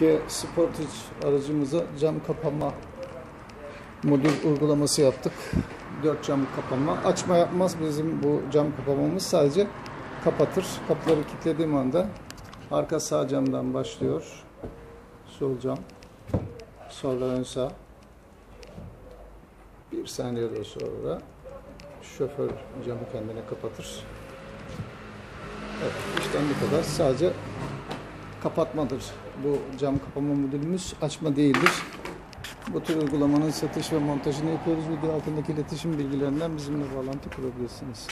Kia Sportage aracımıza cam kapama modül uygulaması yaptık. 4 cam kapama. Açma yapmaz bizim bu cam kapamamız sadece kapatır. Kapıları kilitlediğim anda arka sağ camdan başlıyor. Sol cam. Sonra ön sağ. Bir saniyede sonra şoför camı kendine kapatır. Evet, işlem bu kadar. Sadece kapatmadır. Bu cam kapama modülümüz açma değildir. Bu tür uygulamanın satış ve montajını yapıyoruz. Video altındaki iletişim bilgilerinden bizimle bağlantı kurabilirsiniz.